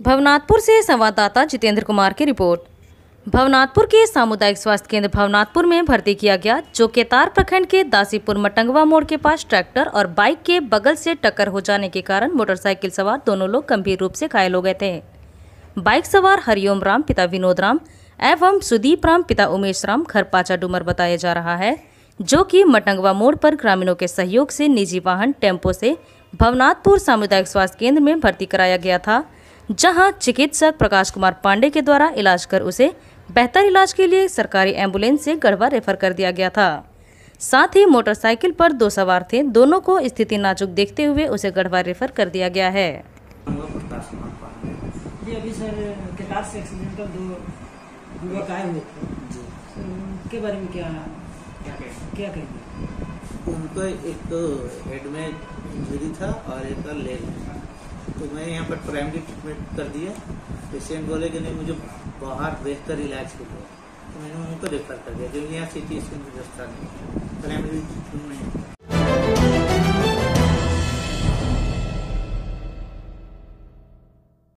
भवनाथपुर से संवाददाता जितेंद्र कुमार की रिपोर्ट। भवनाथपुर के सामुदायिक स्वास्थ्य केंद्र भवनाथपुर में भर्ती किया गया, जो केतार प्रखंड के दासीपुर मटंगवा मोड़ के पास ट्रैक्टर और बाइक के बगल से टक्कर हो जाने के कारण मोटरसाइकिल सवार दोनों लोग गंभीर रूप से घायल हो गए थे। बाइक सवार हरिओम राम, पिता विनोद राम एवं सुदीप राम, पिता उमेश राम घर पाचा डूमर बताया जा रहा है, जो कि मटंगवा मोड़ पर ग्रामीणों के सहयोग से निजी वाहन, टेंपो से भवनाथपुर सामुदायिक स्वास्थ्य केंद्र में भर्ती कराया गया था, जहाँ चिकित्सक प्रकाश कुमार पांडे के द्वारा इलाज कर उसे बेहतर इलाज के लिए सरकारी एंबुलेंस से गढ़वा रेफर कर दिया गया था। साथ ही मोटरसाइकिल पर दो सवार थे, दोनों को स्थिति नाजुक देखते हुए उसे गढ़वा रेफर कर दिया गया है। जी, अभी सर युवक आए हुए थे उनके बारे में क्या क्या कहेंगे? उनको एक तो हेड में इंजरी था और एक का लेग था। तो मैं यहाँ पर प्राइमरी ट्रीटमेंट कर दिया। पेशेंट बोले कि नहीं मुझे बाहर बेहतर इलाज के लिए तो मैंने उनको रेफर कर दिया क्योंकि यहाँ सिटी स्कैन की व्यवस्था नहीं